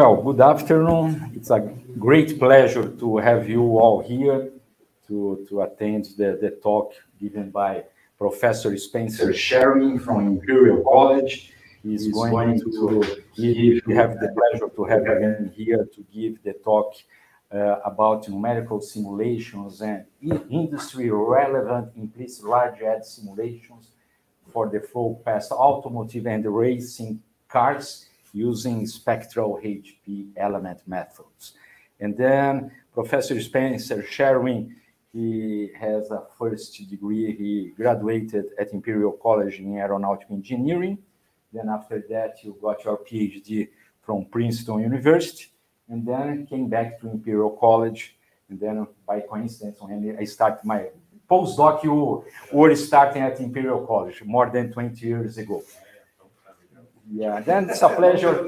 Well, good afternoon. It's a great pleasure to have you all here to, to attend the, the talk given by Professor Spencer Sherwin from Imperial College. He's, He's going, going, to, give, we have the pleasure to have him here to give the talk uh, about numerical simulations and industry relevant implicit large eddy simulations for the full past automotive and racing cars using spectral HP element methods. And then Professor Spencer Sherwin, he has a first degree. He graduated at Imperial College in Aeronautical Engineering. Then after that, you got your PhD from Princeton University, and then came back to Imperial College. And then, by coincidence, when I started my postdoc, you were starting at Imperial College more than 20 years ago. Yeah, then it's a pleasure.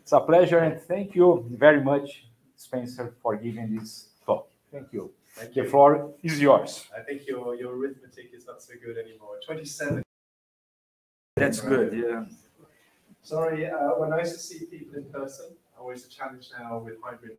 It's a pleasure, and thank you very much, Spencer, for giving this talk. Thank you. Thank the you. floor is yours. I think your your arithmetic is not so good anymore. Twenty-seven. That's good. Yeah. Sorry, uh, we're nice to see people in person. Always a challenge now with hybrid.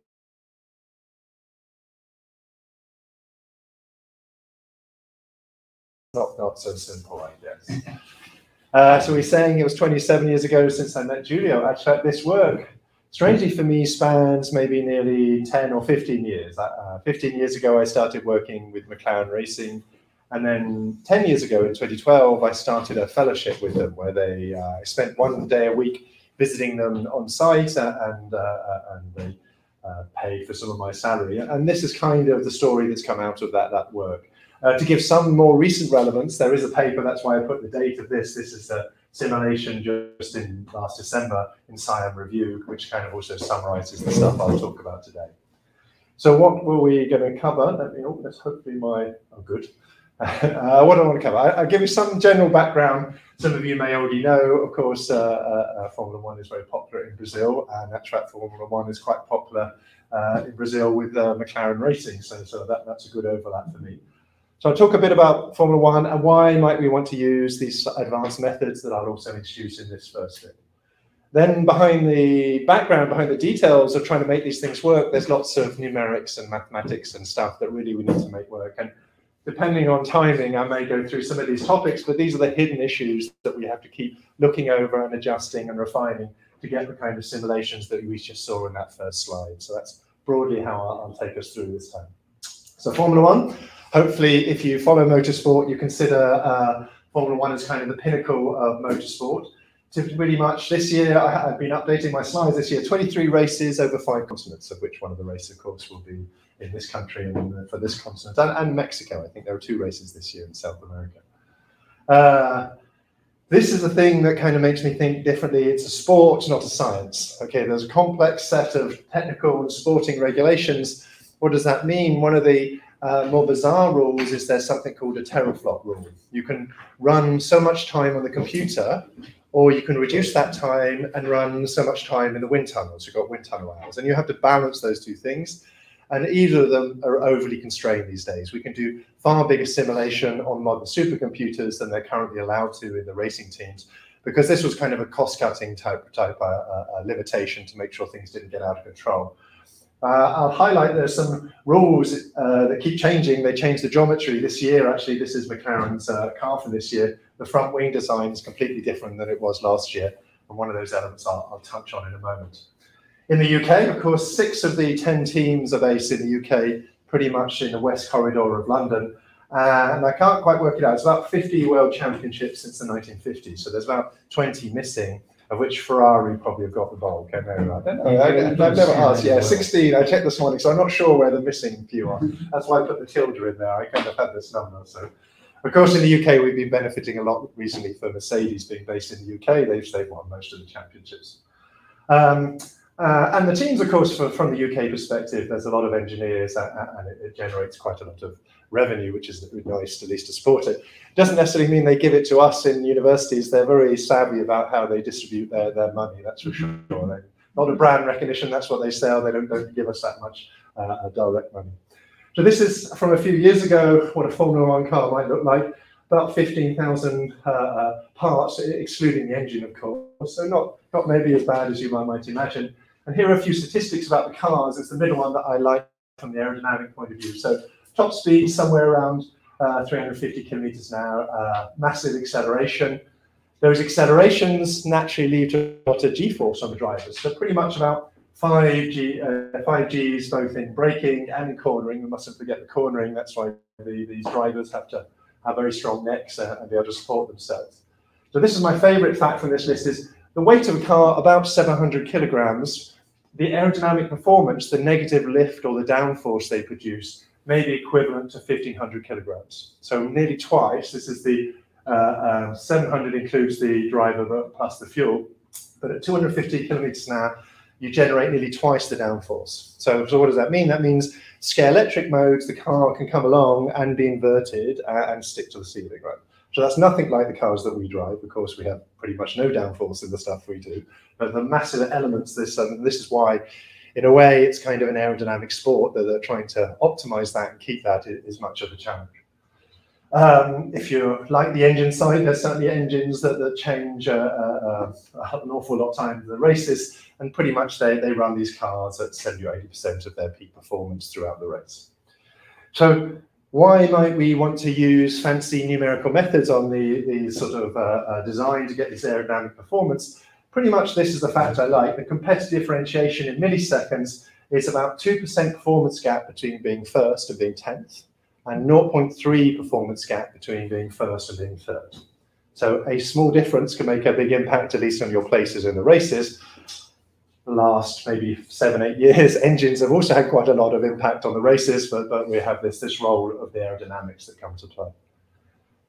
Not not so simple, I guess. Uh, so he's saying it was 27 years ago since I met Giulio. Actually, this work, strangely for me, spans maybe nearly 10 or 15 years. Uh, 15 years ago, I started working with McLaren Racing. And then 10 years ago, in 2012, I started a fellowship with them where they uh, spent one day a week visiting them on site uh, and, uh, and they uh, paid for some of my salary. And this is kind of the story that's come out of that, that work. Uh, to give some more recent relevance, there is a paper, that's why I put the date of this. This is a simulation just in last December in SIAM Review, which kind of also summarizes the stuff I'll talk about today. So what were we going to cover? Let me, oh, let's hopefully my, oh good. Uh, what do I want to cover? I, will give you some general background. Some of you may already know, of course, uh, uh, uh Formula One is very popular in Brazil, and that track Formula One is quite popular uh, in Brazil with McLaren Racing. So, so that, that's a good overlap for me. So I'll talk a bit about Formula One and why might we want to use these advanced methods that I'll also introduce in this first bit. Then behind the background, behind the details of trying to make these things work, there's lots of numerics and mathematics and stuff that really we need to make work. And depending on timing, I may go through some of these topics, but these are the hidden issues that we have to keep looking over and adjusting and refining to get the kind of simulations that we just saw in that first slide. So that's broadly how I'll, I'll take us through this time. So Formula One, hopefully, if you follow motorsport, you consider uh, Formula One as kind of the pinnacle of motorsport. To pretty much this year, I, have been updating my slides this year 23 races over five continents, of which one of the races, of course, will be in this country and for this continent and, and Mexico. I think there are two races this year in South America. Uh, this is a thing that kind of makes me think differently. It's a sport, not a science. Okay, there's a complex set of technical and sporting regulations. What does that mean? One of the uh, more bizarre rules is there's something called a teraflop rule. You can run so much time on the computer, or you can reduce that time and run so much time in the wind tunnels. You've got wind tunnel hours, and you have to balance those two things. And either of them are overly constrained these days. We can do far bigger simulation on modern supercomputers than they're currently allowed to in the racing teams, because this was kind of a cost-cutting type type uh, uh, limitation to make sure things didn't get out of control. Uh, I'll highlight there's some rules uh, that keep changing. They changed the geometry this year. Actually, this is McLaren's uh, car for this year. The front wing design is completely different than it was last year. And one of those elements I'll, I'll touch on in a moment. In the UK, of course, six of the 10 teams are based in the UK, pretty much in the west corridor of London. Uh, and I can't quite work it out. It's about 50 world championships since the 1950s. So there's about 20 missing of which Ferrari probably have got the bulk. I know. I don't know. I, have never asked. Yeah, 16. I checked this morning, so I'm not sure where the missing few are. That's why I put the tilde in there. I kind of had this number. So, of course, in the UK, we've been benefiting a lot recently for Mercedes being based in the UK. They've they've won most of the championships. Um, uh, and the teams, of course, for, from the UK perspective, there's a lot of engineers and, and it, it, generates quite a lot of revenue, which is nice, at least to support it. Doesn't necessarily mean they give it to us in universities. They're very savvy about how they distribute their, their money, that's for sure. They, not a brand recognition, that's what they sell. They don't, don't give us that much uh, direct money. So this is from a few years ago, what a Formula One car might look like. About 15,000 uh, uh, parts, excluding the engine, of course. So not, not maybe as bad as you might imagine. And here are a few statistics about the cars. It's the middle one that I like from the aerodynamic point of view. So top speed somewhere around uh, 350 kilometers an hour, uh, massive acceleration. Those accelerations naturally lead to a lot of g-force on the drivers. So pretty much about five G, uh, five Gs both in braking and in cornering. We mustn't forget the cornering. That's why the, these drivers have to have very strong necks uh, and be able to support themselves. So this is my favorite fact from this list is the weight of a car about 700 kilograms. The aerodynamic performance, the negative lift or the downforce they produce may be equivalent to 1500 kilograms. So nearly twice, this is the uh, uh, 700 includes the driver plus the fuel, but at 250 kilometers an hour, you generate nearly twice the downforce. So, so what does that mean? That means scale electric modes, the car can come along and be inverted uh, and stick to the ceiling, right? So that's nothing like the cars that we drive. Of course, we have pretty much no downforce in the stuff we do. But the massive elements, this um, this is why, in a way, it's kind of an aerodynamic sport that they're trying to optimize that and keep that is much of a challenge. Um, if you like the engine side, there's certainly engines that, that change uh, uh, uh an awful lot of time in the races, and pretty much they, they run these cars at 70 or 80% of their peak performance throughout the race. So why might we want to use fancy numerical methods on the, the sort of uh, uh, design to get this aerodynamic performance? Pretty much this is the fact I like. The competitive differentiation in milliseconds is about 2% performance gap between being first and being 10th and 0.3 performance gap between being first and being third. So a small difference can make a big impact, at least on your places in the races. The last maybe seven, eight years, engines have also had quite a lot of impact on the races, but, but we have this, this role of the aerodynamics that comes to play.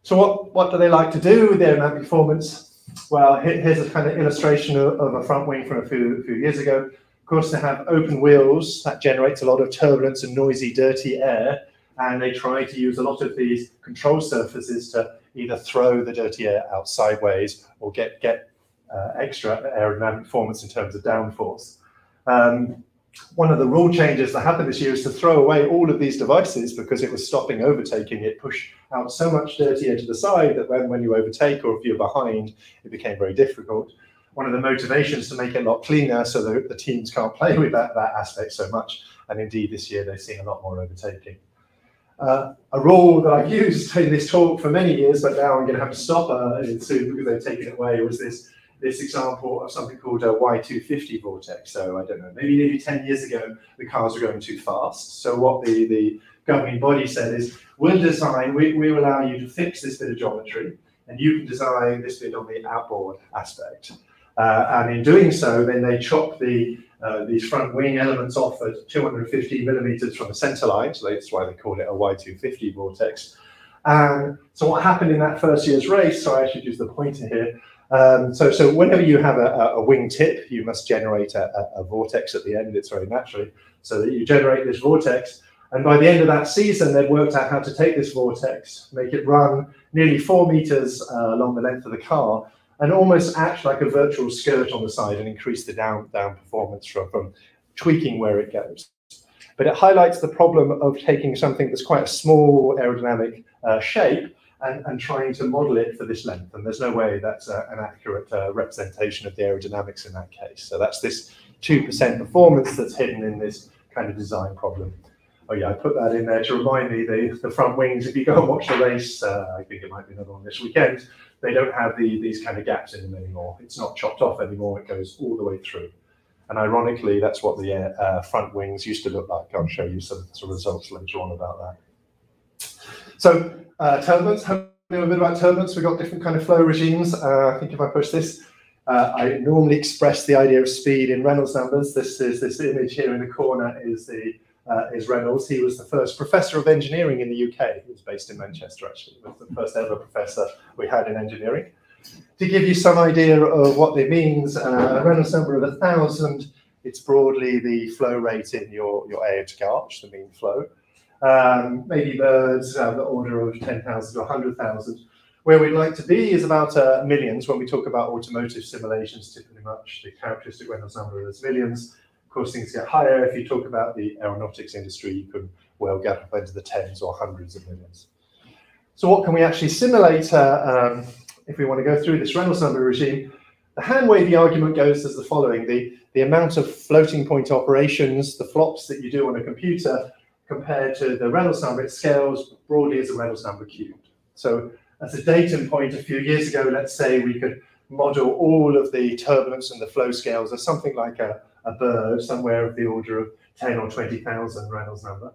So what, what do they like to do with aerodynamic performance? Well, here's a kind of illustration of, a front wing from a few, few years ago. Of course, they have open wheels. That generates a lot of turbulence and noisy, dirty air and they try to use a lot of these control surfaces to either throw the dirty air out sideways or get get uh, extra aerodynamic performance in terms of downforce. Um, one of the rule changes that happened this year is to throw away all of these devices because it was stopping overtaking. It pushed out so much dirty air to the side that when, when you overtake or if you're behind, it became very difficult. One of the motivations to make it a lot cleaner so that the teams can't play with that, that aspect so much. And indeed, this year they've seen a lot more overtaking. Uh, a rule that I've used in this talk for many years, but now I'm going to have to stop uh, soon because they've taken it away, was this this example of something called a Y250 vortex. So I don't know, maybe maybe 10 years ago, the cars were going too fast. So what the, the governing body said is, we'll design, we, we will allow you to fix this bit of geometry, and you can design this bit on the outboard aspect. Uh, and in doing so, then they chop the uh, these front wing elements off at 250 millimeters from the center line, so that's why they call it a Y250 vortex. And so what happened in that first year's race, so I should use the pointer here, um, so, so whenever you have a, a wing tip, you must generate a, a, vortex at the end, it's very naturally, so that you generate this vortex, and by the end of that season, they'd worked out how to take this vortex, make it run nearly four meters uh, along the length of the car, and almost act like a virtual skirt on the side and increase the down, down performance from, from tweaking where it goes. But it highlights the problem of taking something that's quite a small aerodynamic uh, shape and, and, trying to model it for this length. And there's no way that's uh, an accurate uh, representation of the aerodynamics in that case. So that's this 2% performance that's hidden in this kind of design problem. Oh yeah, I put that in there to remind me the, the front wings. If you go and watch the race, uh, I think it might be another one this weekend, they don't have the, these kind of gaps in them anymore. It's not chopped off anymore. It goes all the way through. And ironically, that's what the uh, front wings used to look like. I'll show you some, some results later on about that. So uh, turbulence, a bit about turbulence. We've got different kind of flow regimes. Uh, I think if I push this, uh, I normally express the idea of speed in Reynolds numbers. This is this image here in the corner is the uh, is Reynolds. He was the first professor of engineering in the UK. He was based in Manchester, actually. He was the first ever professor we had in engineering. To give you some idea of what it means, uh, a Reynolds number of a 1,000, it's broadly the flow rate in your, your aortic arch, the mean flow. Um, maybe birds have the order of 10,000 to 100,000. Where we'd like to be is about uh, millions when we talk about automotive simulations, typically much the characteristic Reynolds number is millions. Of course, things get higher. If you talk about the aeronautics industry, you can well get up into the tens or hundreds of millions. So what can we actually simulate uh, um, if we want to go through this Reynolds number regime? the hand wavy argument goes as the following. The, the amount of floating point operations, the flops that you do on a computer compared to the Reynolds number, it scales broadly as a Reynolds number cubed. So as a datum point a few years ago, let's say we could model all of the turbulence and the flow scales as something like a, a bird, somewhere of the order of 10 or 20,000 Reynolds number.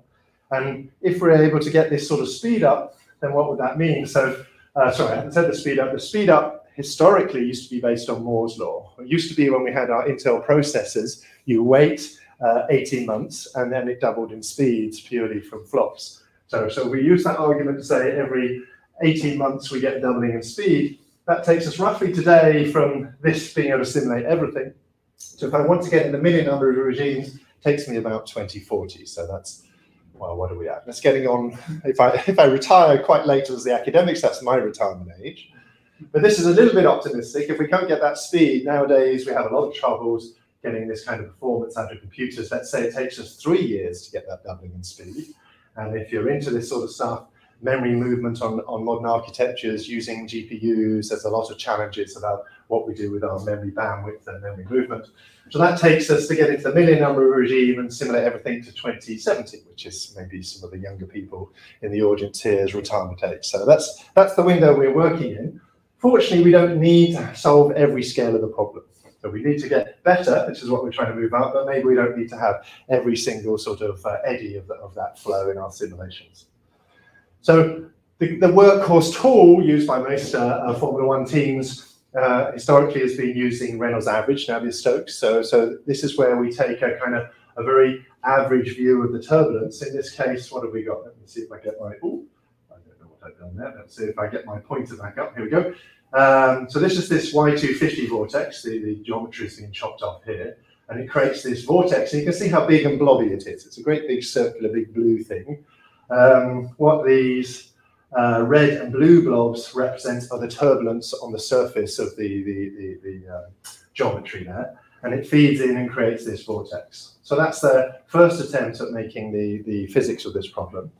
And if we're able to get this sort of speed up, then what would that mean? So, uh, sorry, I said the speed up. The speed up historically used to be based on Moore's law. It used to be when we had our Intel processors, you wait uh, 18 months and then it doubled in speeds purely from flops. So, so we use that argument to say every 18 months we get doubling in speed. That takes us roughly today from this being able to simulate everything. So if I want to get in the million number of regimes, it takes me about 2040. So that's well, what are we at? That's getting on. If I if I retire quite late as the academics, that's my retirement age. But this is a little bit optimistic. If we can't get that speed nowadays, we have a lot of troubles getting this kind of performance out of computers. Let's say it takes us three years to get that doubling in speed. And if you're into this sort of stuff, memory movement on, on modern architectures using GPUs, there's a lot of challenges about what we do with our memory bandwidth and memory movement. So that takes us to get into the million number regime and simulate everything to 2070, which is maybe some of the younger people in the audience here's retirement age. So that's that's the window we're working in. Fortunately, we don't need to solve every scale of the problem. So we need to get better, which is what we're trying to move out, but maybe we don't need to have every single sort of uh, eddy of, the, of that flow in our simulations. So the, the workhorse tool used by most uh, uh, Formula One teams uh, historically has been using Reynolds average, Navier-Stokes. So, so this is where we take a kind of a very average view of the turbulence. In this case, what have we got? Let me see if I get my, oh, I don't know what I've done there. Let's see if I get my pointer back up. Here we go. Um, so this is this Y250 vortex. The, the geometry is being chopped off here. And it creates this vortex. And you can see how big and blobby it is. It's a great big circular, big blue thing. Um, what these uh, red and blue blobs represent are the turbulence on the surface of the, the, the, the uh, geometry there. And it feeds in and creates this vortex. So that's the first attempt at making the, the physics of this problem.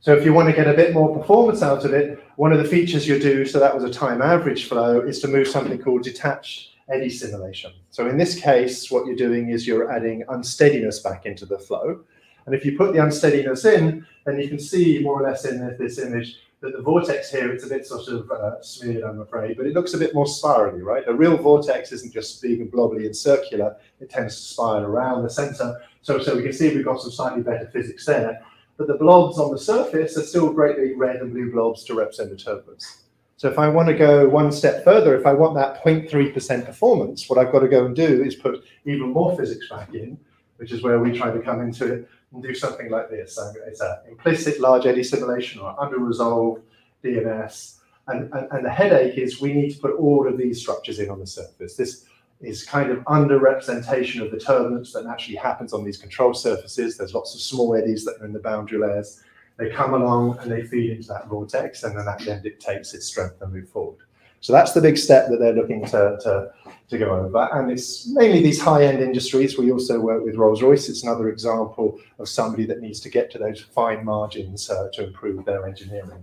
So if you want to get a bit more performance out of it, one of the features you do, so that was a time average flow, is to move something called detached eddy simulation. So in this case, what you're doing is you're adding unsteadiness back into the flow. And if you put the unsteadiness in, then you can see more or less in this image that the vortex here, it's a bit sort of uh, smeared, I'm afraid, but it looks a bit more spirally, right? A real vortex isn't just big and blobbly and circular, it tends to spiral around the center. So, so we can see we've got some slightly better physics there but the blobs on the surface are still great big red and blue blobs to represent the turbulence. So if I want to go one step further, if I want that 0.3% performance, what I've got to go and do is put even more physics back in, which is where we try to come into it and do something like this. So it's an implicit large eddy simulation or under-resolved DNS. And, and, and the headache is we need to put all of these structures in on the surface. This is kind of under-representation of the turbulence that naturally happens on these control surfaces. There's lots of small eddies that are in the boundary layers. They come along and they feed into that vortex, and then that then dictates its strength and move forward. So that's the big step that they're looking to, to, to go over. And it's mainly these high-end industries. We also work with Rolls-Royce. It's another example of somebody that needs to get to those fine margins uh, to improve their engineering.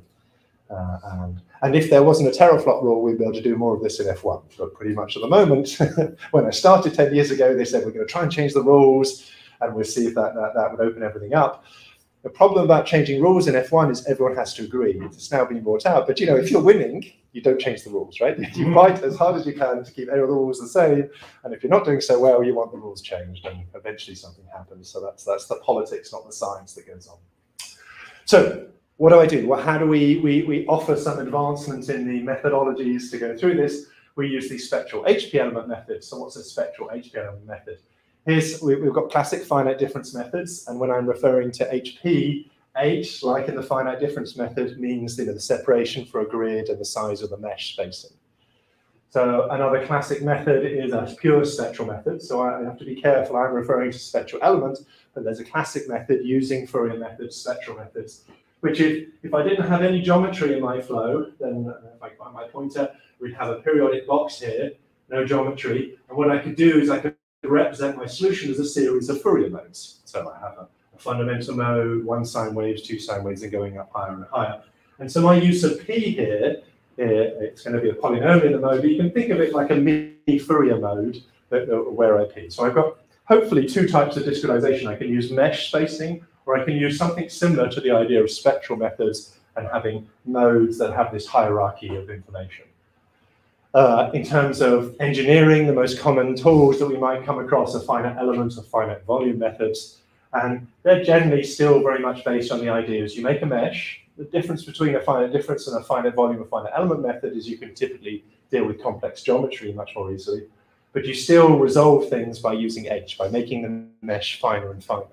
Uh, and, and if there wasn't a teraflop rule, we'd be able to do more of this in F1. But pretty much at the moment, when I started 10 years ago, they said we're going to try and change the rules and we'll see if that, that, that would open everything up. The problem about changing rules in F1 is everyone has to agree. It's now being brought out. But you know, if you're winning, you don't change the rules, right? You fight as hard as you can to keep all the rules the same. And if you're not doing so well, you want the rules changed, and eventually something happens. So that's that's the politics, not the science, that goes on. So what do I do? Well, how do we, we, we offer some advancements in the methodologies to go through this? We use the spectral HP element method. So what's a spectral HP element method? Here's, we, we've got classic finite difference methods. And when I'm referring to HP, H, like in the finite difference method, means you know, the separation for a grid and the size of the mesh spacing. So another classic method is a pure spectral method. So I have to be careful, I'm referring to spectral element, but there's a classic method using Fourier methods, spectral methods, which if, if I didn't have any geometry in my flow, then uh, if I find my pointer, we'd have a periodic box here, no geometry. And what I could do is I could represent my solution as a series of Fourier modes. So I have a, a fundamental mode, one sine waves, two sine waves, and going up higher and higher. And so my use of P here it's going to be a polynomial mode, but you can think of it like a mini Fourier mode that, where IP. So I've got hopefully two types of discretization. I can use mesh spacing, or I can use something similar to the idea of spectral methods and having nodes that have this hierarchy of information. Uh, in terms of engineering, the most common tools that we might come across are finite elements or finite volume methods. And they're generally still very much based on the ideas you make a mesh. The difference between a finite difference and a finite volume or finite element method is you can typically deal with complex geometry much more easily. But you still resolve things by using edge, by making the mesh finer and finer.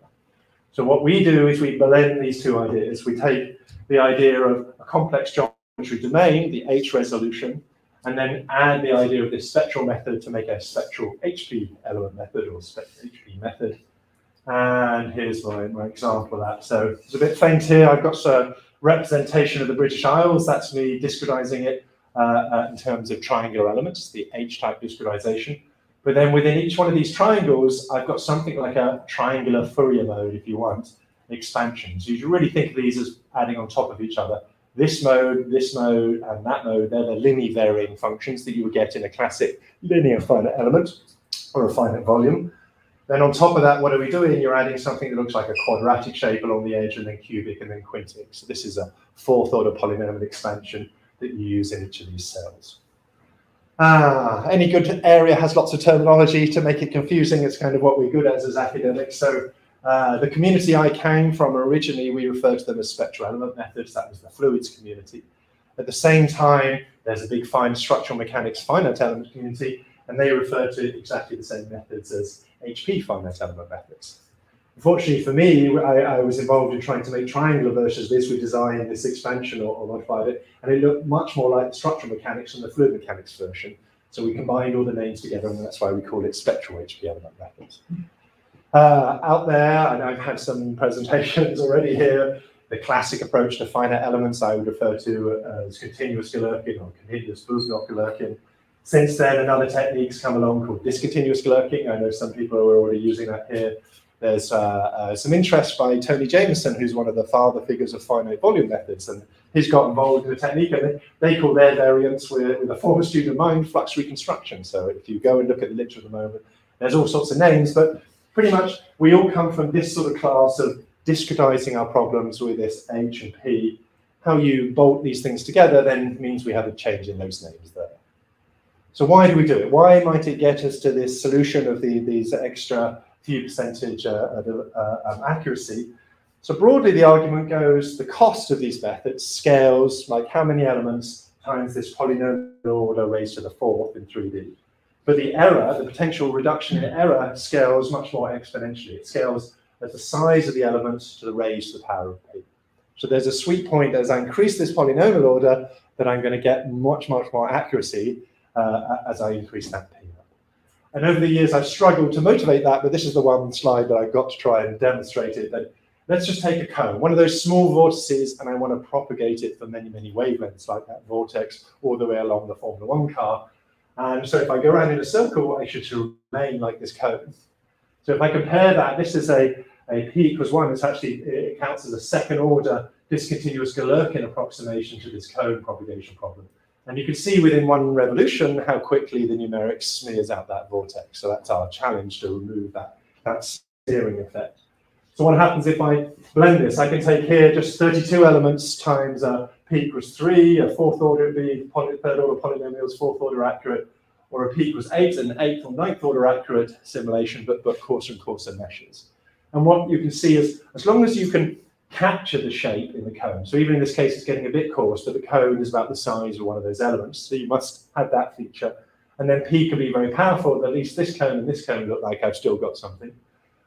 So what we do is we blend these two ideas. We take the idea of a complex geometry domain, the H resolution, and then add the idea of this spectral method to make a spectral HP element method or spectral HP method. And here's my, my example of that. So it's a bit faint here. I've got a representation of the British Isles. That's me discretizing it uh, uh, in terms of triangular elements, the H-type discretization. But then within each one of these triangles, I've got something like a triangular Fourier mode, if you want, expansion. So you should really think of these as adding on top of each other this mode, this mode, and that mode, they're the linear varying functions that you would get in a classic linear finite element or a finite volume. Then on top of that, what are we doing? You're adding something that looks like a quadratic shape along the edge and then cubic and then quintic. So this is a fourth order polynomial expansion that you use in each of these cells. Ah, any good area has lots of terminology to make it confusing. It's kind of what we're good at as academics. So uh, the community I came from originally, we referred to them as spectral element methods. That was the fluids community. At the same time, there's a big fine structural mechanics finite element community, and they refer to exactly the same methods as HP finite element methods. Unfortunately for me, I, I, was involved in trying to make triangular versions of this. We designed this expansion or, or modified it, and it looked much more like the structural mechanics than the fluid mechanics version. So we combined all the names together, and that's why we call it spectral HP element methods uh, out there, and I've had some presentations already here. The classic approach to finite elements I would refer to as continuous Galerkin or continuous Bubnov-Galerkin. Since then, another technique's come along called discontinuous Galerkin. I know some people are already using that here. There's uh, uh, some interest by Tony Jameson, who's one of the father figures of finite volume methods, and he's got involved in the technique, and they call their variants with, with a former student of mine flux reconstruction. So if you go and look at the literature at the moment, there's all sorts of names, but pretty much we all come from this sort of class of discretizing our problems with this H and P. How you bolt these things together then means we have a change in those names there. So why do we do it? Why might it get us to this solution of the, these extra few percentage uh, uh, um, accuracy? So broadly, the argument goes the cost of these methods scales like how many elements times this polynomial order raised to the fourth in 3D. But the error, the potential reduction in error, scales much more exponentially. It scales as the size of the elements to the raised to the power of p. So there's a sweet point as I increase this polynomial order that I'm going to get much, much more accuracy uh, as I increase that. And over the years, I've struggled to motivate that, but this is the one slide that I've got to try and demonstrate it. That let's just take a cone, one of those small vortices, and I want to propagate it for many, many wavelengths, like that vortex, all the way along the Formula One car. And so if I go around in a circle, I should remain like this cone. So if I compare that, this is a, a p equals one. It's actually, it counts as a second order discontinuous Galerkin approximation to this cone propagation problem. And you can see within one revolution how quickly the numeric smears out that vortex. So that's our challenge to remove that, that steering effect. So what happens if I blend this? I can take here just 32 elements times a p equals 3, a fourth order would be third order polynomials, fourth order accurate, or a p equals 8, an eighth or ninth order accurate simulation, but, but coarser and coarser meshes. And what you can see is, as long as you can capture the shape in the cone, so even in this case it's getting a bit coarse, but the cone is about the size of one of those elements, so you must have that feature. And then p can be very powerful, at least this cone and this cone look like I've still got something.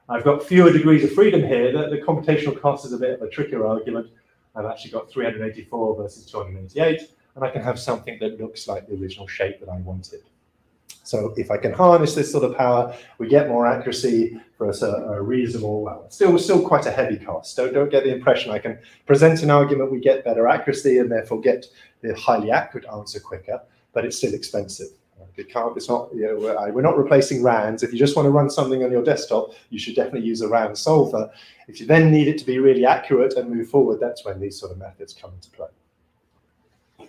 I've got fewer degrees of freedom here. The, the computational cost is a bit of a trickier argument, I've actually got 384 versus 288, and I can have something that looks like the original shape that I wanted. So if I can harness this sort of power, we get more accuracy for a, a, reasonable, well, still still quite a heavy cost. Don't, don't get the impression I can present an argument, we get better accuracy and therefore get the highly accurate answer quicker, but it's still expensive. It can't, it's not, you know, we're not replacing RANS. If you just want to run something on your desktop, you should definitely use a RANS solver. If you then need it to be really accurate and move forward, that's when these sort of methods come into play.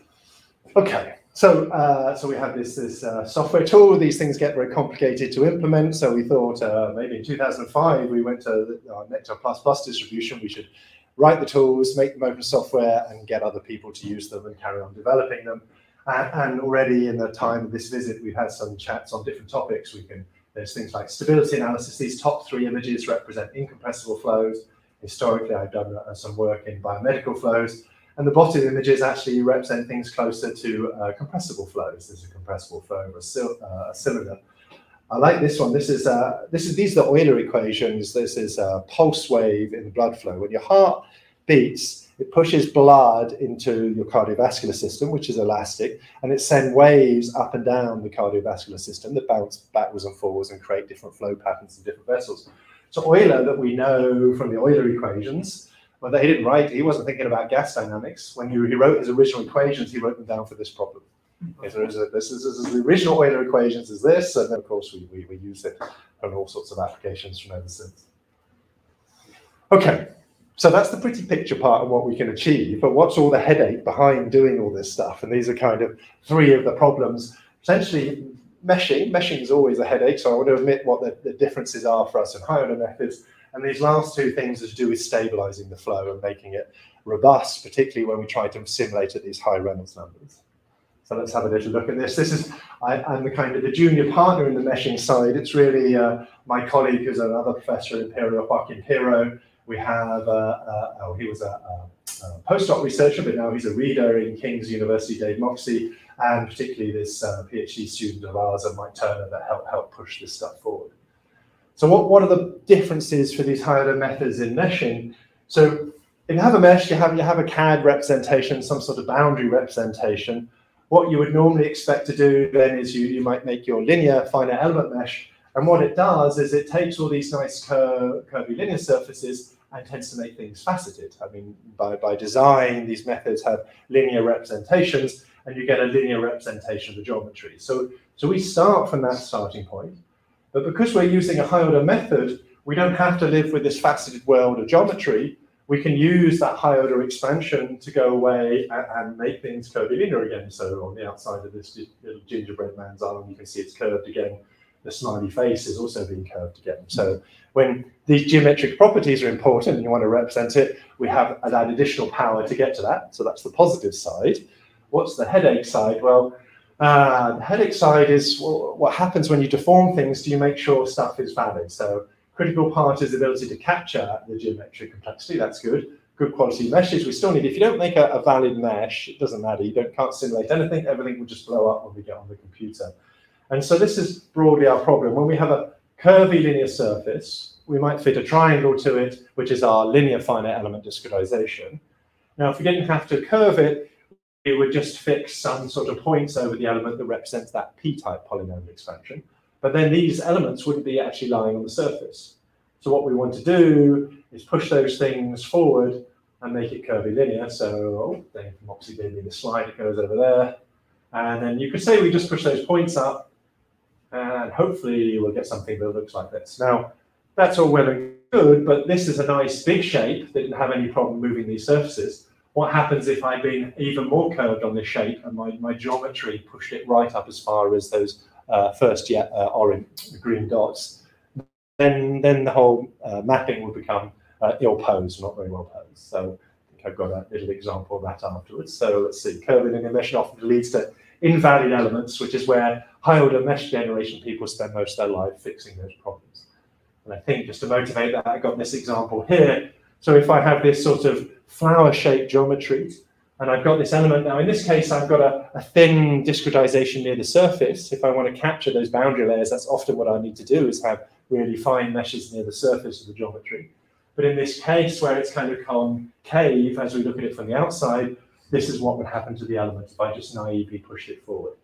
Okay, so uh, so we have this this uh, software tool. These things get very complicated to implement. So we thought uh, maybe in 2005 we went to our Nektar distribution. We should write the tools, make them open software, and get other people to use them and carry on developing them. and already in the time of this visit, we've had some chats on different topics. We can there's things like stability analysis. These top three images represent incompressible flows. Historically, I've done uh, some work in biomedical flows. And the bottom images actually represent things closer to uh, compressible flows. There's a compressible flow over a, uh, a, cylinder. I like this one. This is uh, this is these are the Euler equations. This is a pulse wave in the blood flow. When your heart beats, it pushes blood into your cardiovascular system, which is elastic, and it sends waves up and down the cardiovascular system that bounce backwards and forwards and create different flow patterns in different vessels. So Euler, that we know from the Euler equations, well, he didn't write, he wasn't thinking about gas dynamics. When he, he wrote his original equations, he wrote them down for this problem. Okay, so this, is, this, is, the original Euler equations is this, and then of course we, we, we use it on all sorts of applications from ever since. Okay, so that's the pretty picture part of what we can achieve, but what's all the headache behind doing all this stuff? And these are kind of three of the problems. Essentially, meshing, meshing is always a headache, so I want to admit what the, the differences are for us in high order methods. And these last two things are to do with stabilizing the flow and making it robust, particularly when we try to simulate at these high Reynolds numbers. So let's have a little look at this. This is, I, am the kind of the junior partner in the meshing side. It's really uh, my colleague who's another professor at Imperial, Joaquim Peiró. We have, uh, uh, oh, he was a, a, a, postdoc researcher, but now he's a reader in King's University, Dave Moxey, and particularly this uh, PhD student of ours, Mike Turner, that helped help push this stuff forward. So what, what are the differences for these higher methods in meshing? So if you have a mesh, you have, you have a CAD representation, some sort of boundary representation. What you would normally expect to do then is you, you might make your linear finite element mesh. And what it does is it takes all these nice cur curvy linear surfaces and tends to make things faceted. I mean, by, by design, these methods have linear representations and you get a linear representation of the geometry. So, so we start from that starting point. But because we're using a high order method, we don't have to live with this faceted world of geometry. We can use that high order expansion to go away and, and make things curvilinear again. So on the outside of this little gingerbread man's arm, you can see it's curved again. The smiley face is also being curved again. So when these geometric properties are important and you want to represent it, we have that additional power to get to that. So that's the positive side. What's the headache side? Well, uh, the headache side is what happens when you deform things. Do you make sure stuff is valid? So critical part is the ability to capture the geometric complexity. That's good. Good quality meshes. We still need. If you don't make a, a valid mesh, it doesn't matter. You don't can't simulate anything. Everything will just blow up when we get on the computer. And so this is broadly our problem. When we have a curvilinear surface, we might fit a triangle to it, which is our linear finite element discretization. Now, if we didn't have to curve it, it would just fix some sort of points over the element that represents that p-type polynomial expansion. But then these elements wouldn't be actually lying on the surface. So what we want to do is push those things forward and make it curvilinear. So Dave Moxey gave me the slide, it goes over there. And then you could say we just push those points up and hopefully we'll get something that looks like this. Now, that's all well and good, but this is a nice big shape that didn't have any problem moving these surfaces what happens if I've been even more curved on this shape and my, my geometry pushed it right up as far as those uh, first yet uh, orange green dots? Then, then the whole uh, mapping would become uh, ill posed, not very well posed. So I think I've got a little example of that afterwards. So let's see, curving in a mesh often leads to invalid elements, which is where high order mesh generation people spend most of their life fixing those problems. And I think just to motivate that, I've got this example here. So if I have this sort of flower-shaped geometry. And I've got this element now. In this case, I've got a, a, thin discretization near the surface. If I want to capture those boundary layers, that's often what I need to do is have really fine meshes near the surface of the geometry. But in this case, where it's kind of concave, as we look at it from the outside, this is what would happen to the element if I just naively push it forward.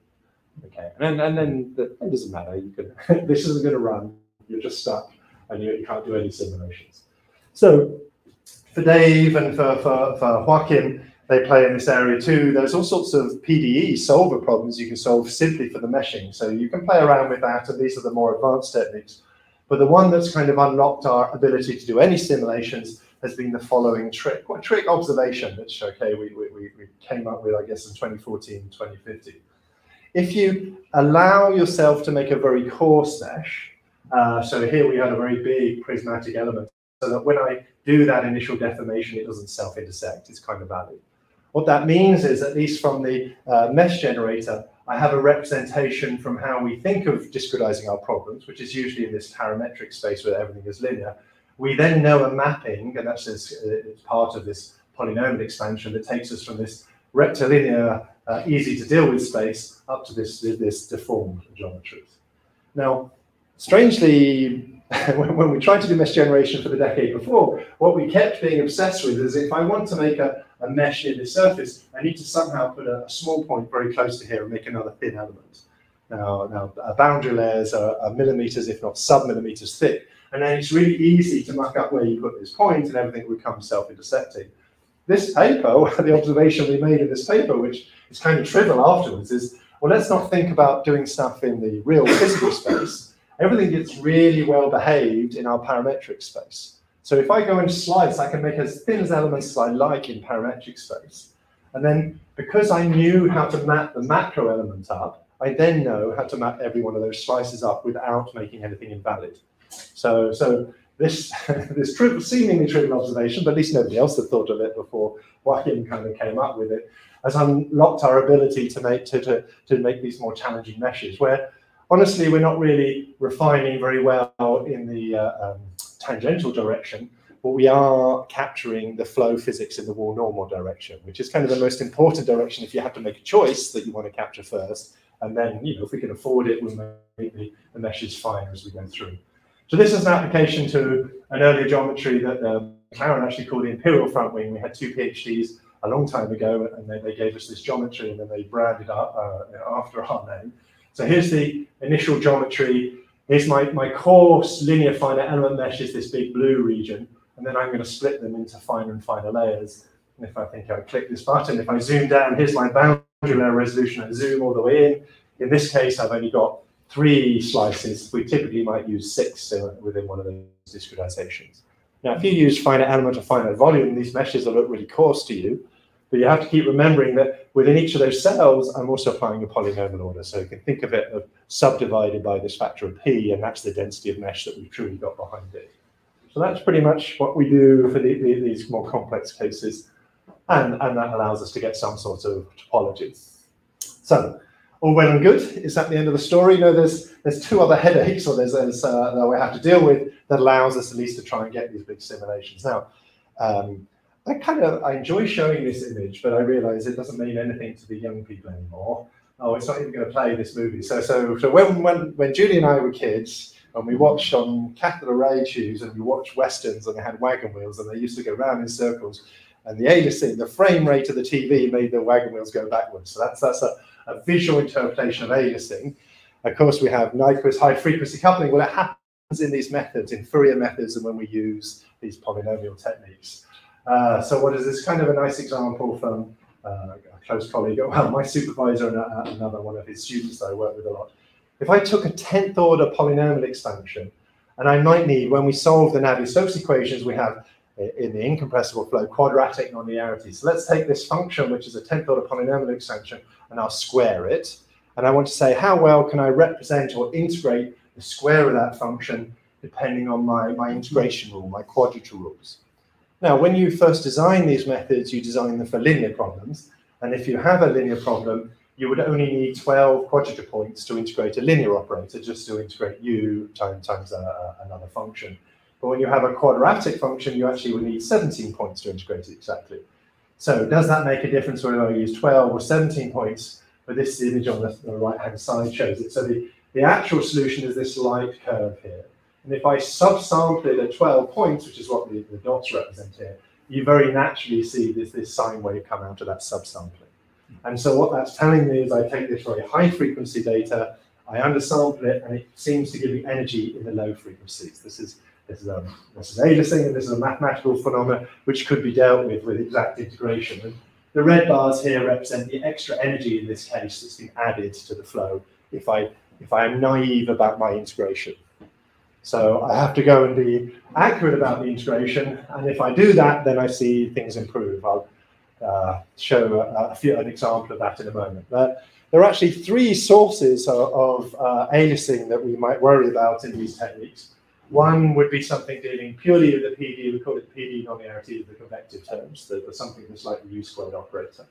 Okay, and, and then the, it doesn't matter. You can this isn't going to run. You're just stuck, and you, you can't do any simulations. So for Dave and for, for, for Joaquim, they play in this area too. There's all sorts of PDE solver problems you can solve simply for the meshing. So you can play around with that, and these are the more advanced techniques. But the one that's kind of unlocked our ability to do any simulations has been the following trick. What trick observation, which okay, we, we, we came up with, I guess, in 2014, 2015. If you allow yourself to make a very coarse mesh, uh, so here we had a very big prismatic element, so that when I do that initial deformation, it doesn't self-intersect, it's kind of valid. What that means is, at least from the uh, mesh generator, I have a representation from how we think of discretizing our problems, which is usually in this parametric space where everything is linear. We then know a mapping, and that's just, uh, part of this polynomial expansion that takes us from this rectilinear, uh, easy to deal with space up to this, this deformed geometry. Now, strangely, when, when, we tried to do mesh generation for the decade before, what we kept being obsessed with is if I want to make a, a mesh near the surface, I need to somehow put a, a, small point very close to here and make another thin element. Now, now boundary layers are, are millimeters, if not sub-millimeters thick, and then it's really easy to muck up where you put this point and everything becomes self-intersecting. This paper, the observation we made in this paper, which is kind of trivial afterwards, is, well, let's not think about doing stuff in the real physical space everything gets really well behaved in our parametric space. So if I go and slice, I can make as thin as elements as I like in parametric space. And then because I knew how to map the macro element up, I then know how to map every one of those slices up without making anything invalid. So, so this, this tri seemingly trivial observation, but at least nobody else had thought of it before Joaquim kind of came up with it, has unlocked our ability to make, to, to, to make these more challenging meshes, where honestly, we're not really refining very well in the uh, um, tangential direction, but we are capturing the flow physics in the wall normal direction, which is kind of the most important direction if you have to make a choice that you want to capture first. And then, you know, if we can afford it, we'll make the, the meshes finer as we go through. So this is an application to an earlier geometry that McLaren actually called the imperial front wing. We had two PhDs a long time ago, and they, they gave us this geometry, and then they branded up uh, after our name. So here's the initial geometry. Here's my, my coarse linear finite element mesh is this big blue region. And then I'm going to split them into finer and finer layers. And if I think I click this button, if I zoom down, here's my boundary layer resolution. I zoom all the way in. In this case, I've only got three slices. We typically might use six uh, within one of those discretizations. Now, if you use finite element or finite volume, these meshes will look really coarse to you. But you have to keep remembering that within each of those cells, I'm also applying a polynomial order. So you can think of it of subdivided by this factor of p, and that's the density of mesh that we've truly got behind it. So that's pretty much what we do for the, the, these more complex cases. And, and that allows us to get some sort of topology. So all well and good. Is that the end of the story? No, there's there's two other headaches, or there's, there's uh, that we have to deal with that allows us at least to try and get these big simulations. Now, um, I kind of I enjoy showing this image, but I realize it doesn't mean anything to the young people anymore. Oh, it's not even going to play this movie. So, so, so when, when, when Julie and I were kids, and we watched on cathode ray tubes and we watched westerns and they had wagon wheels and they used to go round in circles and the aliasing, the frame rate of the TV made the wagon wheels go backwards. So that's that's a, a visual interpretation of aliasing. Of course, we have Nyquist high frequency coupling. Well, it happens in these methods, in Fourier methods, and when we use these polynomial techniques. Uh, so what is this kind of a nice example from uh, a close colleague, well, my supervisor and uh, another one of his students that I work with a lot. If I took a 10th order polynomial expansion, and I might need, when we solve the Navier-Stokes equations, we have uh, in the incompressible flow quadratic nonlinearity. So let's take this function, which is a 10th order polynomial extension, and I'll square it. And I want to say, how well can I represent or integrate the square of that function depending on my, my integration rule, my quadrature rules. Now, when you first design these methods, you design them for linear problems. And if you have a linear problem, you would only need 12 quadrature points to integrate a linear operator, just to integrate u times, times a, another function. But when you have a quadratic function, you actually would need 17 points to integrate it exactly. So does that make a difference whether I use 12 or 17 points? But this image on the, the right-hand side shows it. So the, the actual solution is this light curve here. And if I subsample it at 12 points, which is what the, the dots represent here, you very naturally see this, this sine wave come out of that subsampling. And so what that's telling me is I take this very high frequency data, I undersample it, and it seems to give me energy in the low frequencies. This is this is a this is aliasing, and this is a mathematical phenomenon which could be dealt with with exact integration. And the red bars here represent the extra energy in this case that's been added to the flow if I if I am naive about my integration. So I have to go and be accurate about the integration. And if I do that, then I see things improve. I'll uh, show a, a few, an example of that in a moment. There are actually three sources of, of uh, aliasing that we might worry about in these techniques. One would be something dealing purely with the PD, we call it PD nonlinearity of the convective terms, the, the something that's like the U squared operator.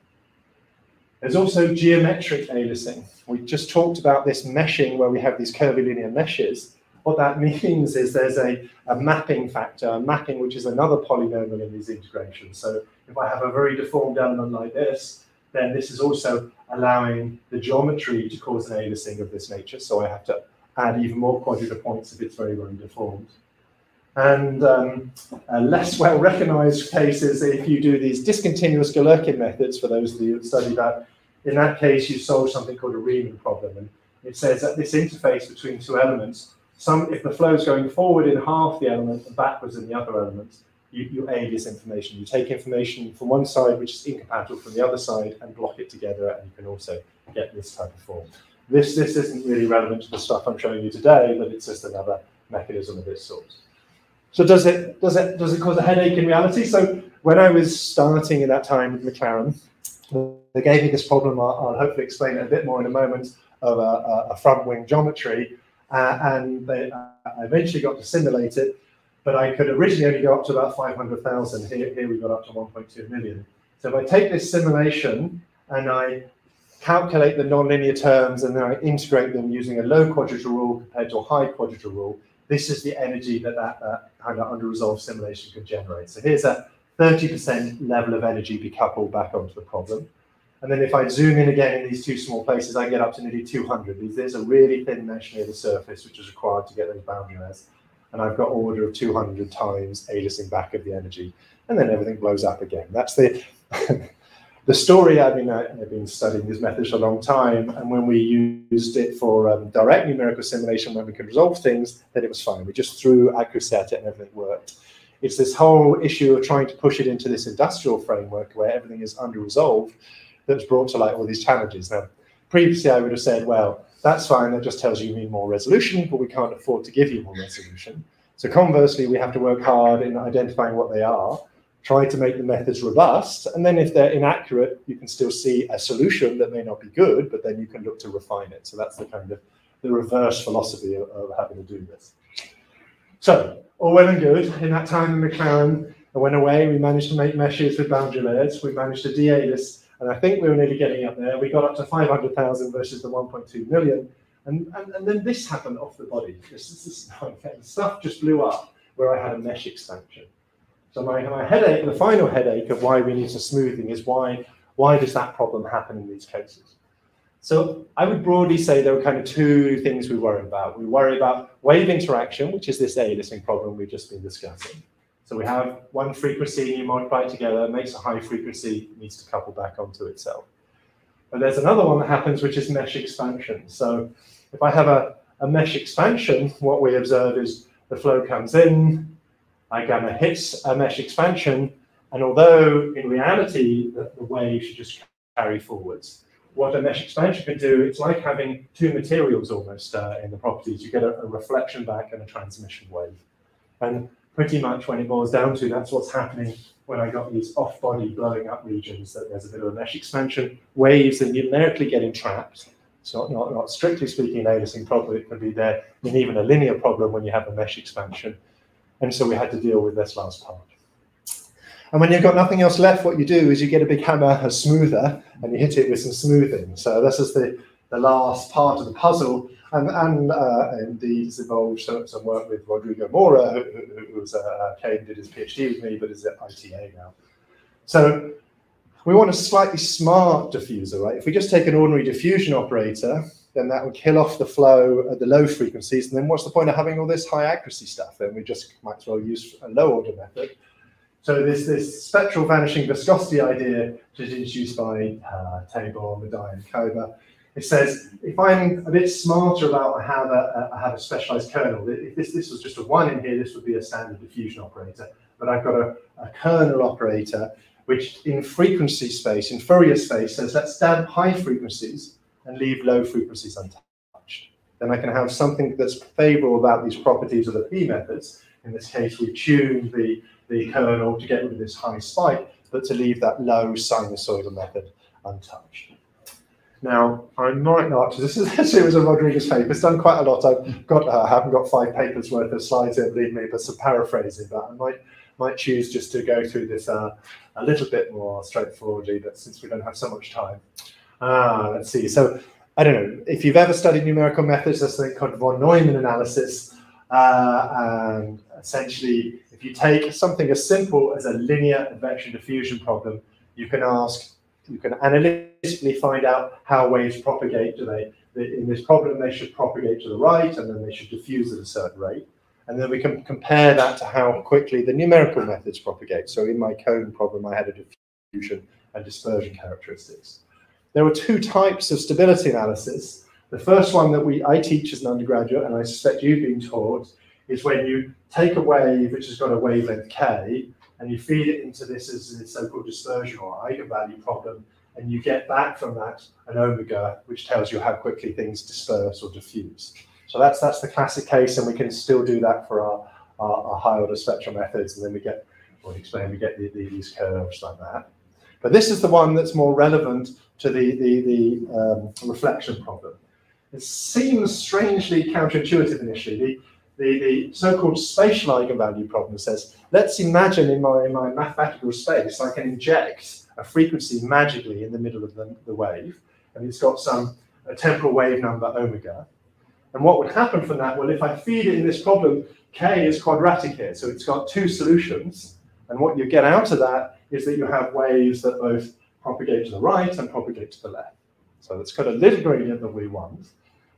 There's also geometric aliasing. We just talked about this meshing where we have these curvilinear meshes. What that means is there's a, a mapping factor, a mapping which is another polynomial in these integrations. So if I have a very deformed element like this, then this is also allowing the geometry to cause an aliasing of this nature. So I have to add even more quadrature points if it's very, very deformed. And um, less well recognized cases, if you do these discontinuous Galerkin methods, for those of you study that, in that case, you solve something called a Riemann problem. And it says that this interface between two elements, some if the flow is going forward in half the element and backwards in the other element, you, you alias information. You take information from one side which is incompatible from the other side and block it together, and you can also get this type of form. This, this isn't really relevant to the stuff I'm showing you today, but it's just another mechanism of this sort. So does it does it does it cause a headache in reality? So when I was starting at that time with McLaren, they gave me this problem. I'll, I'll hopefully explain it a bit more in a moment of a, a front wing geometry, uh, and they, I eventually got to simulate it. But I could originally only go up to about 500,000. Here, here we got up to 1.2 million. So if I take this simulation and I calculate the nonlinear terms and then I integrate them using a low quadrature rule compared to a high quadrature rule, this is the energy that that, that kind of under-resolved simulation could generate. So here's a 30% level of energy decoupled back onto the problem. And then if I zoom in again in these two small places, I get up to nearly 200. There's a really thin mesh near the surface, which is required to get those boundary layers. And I've got order of 200 times aliasing back of the energy. And then everything blows up again. That's the the story, I mean, I, have been studying this method for a long time, and when we used it for um, direct numerical simulation, when we could resolve things, then it was fine. We just threw accuracy at it and everything worked. It's this whole issue of trying to push it into this industrial framework where everything is under resolved that's brought to light all these challenges. Now, previously I would have said, well, that's fine, that just tells you you need more resolution, but we can't afford to give you more resolution. So conversely, we have to work hard in identifying what they are try to make the methods robust. And then if they're inaccurate, you can still see a solution that may not be good, but then you can look to refine it. So that's the kind of the reverse philosophy of, of having to do this. So all well and good. In that time in McLaren, I went away. We managed to make meshes with boundary layers. We managed to de-alias, and I think we were nearly getting up there. We got up to 500,000 versus the 1.2 million. And, and, and then this happened off the body. This, this, this stuff just blew up where I had a mesh expansion. So my, my headache, the final headache of why we need some smoothing is why, why does that problem happen in these cases? So I would broadly say there are kind of two things we worry about. We worry about wave interaction, which is this aliasing problem we've just been discussing. So we have one frequency, and you multiply it together, makes a high frequency, needs to couple back onto itself. And there's another one that happens, which is mesh expansion. So if I have a, a mesh expansion, what we observe is the flow comes in, I gamma hits a mesh expansion, and although in reality the, the wave should just carry forwards, what a mesh expansion can do, it's like having two materials almost uh, in the properties. You get a, a, reflection back and a transmission wave. And pretty much when it boils down to, that's what's happening when I got these off-body blowing up regions, that there's a bit of a mesh expansion, waves are numerically getting trapped. So not, not strictly speaking an aliasing problem, it can be there in even a linear problem when you have a mesh expansion. And so we had to deal with this last part. And when you've got nothing else left, what you do is you get a big hammer, a smoother, and you hit it with some smoothing. So this is the, the last part of the puzzle. And, and uh, indeed, it's involved some, some, work with Rodrigo Moura, who, who, who's, uh, came did his PhD with me, but is at ITA now. So we want a slightly smart diffuser, right? If we just take an ordinary diffusion operator, then that would kill off the flow at the low frequencies. And then what's the point of having all this high accuracy stuff? Then we just might as well use a low order method. So this this spectral vanishing viscosity idea, which is introduced by uh, Tadmor, Maday, and Kaber, it says if I'm a bit smarter about how to, uh, have a specialized kernel, if this, this was just a one in here, this would be a standard diffusion operator. But I've got a, a kernel operator, which in frequency space, in Fourier space, says let's damp high frequencies and leave low frequencies untouched. then I can have something that's favorable about these properties of the P methods. In this case, we tuned the, the kernel to get rid of this high spike, but to leave that low sinusoidal method untouched. Now, I might not, this is a series of Rodrigo's papers, done quite a lot. I've got, uh, I haven't got five papers worth of slides here, believe me, but some paraphrasing, but I might, might choose just to go through this uh, a little bit more straightforwardly, but since we don't have so much time. Ah, let's see. So, I don't know, if you've ever studied numerical methods, there's something called von Neumann analysis. Uh, and essentially, if you take something as simple as a linear advection diffusion problem, you can ask you can analytically find out how waves propagate. Do they, in this problem, they should propagate to the right and then they should diffuse at a certain rate. And then we can compare that to how quickly the numerical methods propagate. So in my cone problem, I had a diffusion and dispersion characteristics. There were two types of stability analysis. The first one that we I teach as an undergraduate, and I suspect you've been taught, is when you take a wave which has got a wavelength k, and you feed it into this as a so-called dispersion or eigenvalue problem, and you get back from that an omega, which tells you how quickly things disperse or diffuse. So that's that's the classic case, and we can still do that for our, our, our high order spectral methods, and then we get, well, explain, we get the, these curves like that. But this is the one that's more relevant to the, the, the um, reflection problem. It seems strangely counterintuitive initially. The, the, the so-called spatial eigenvalue problem says, let's imagine in my, in my mathematical space, I can inject a frequency magically in the middle of the, the wave, and it's got some a temporal wave number omega. And what would happen from that? Well, if I feed it in this problem, k is quadratic here, so it's got two solutions. And what you get out of that is that you have waves that both propagate to the right and propagate to the left. So it's got a little gradient that we want.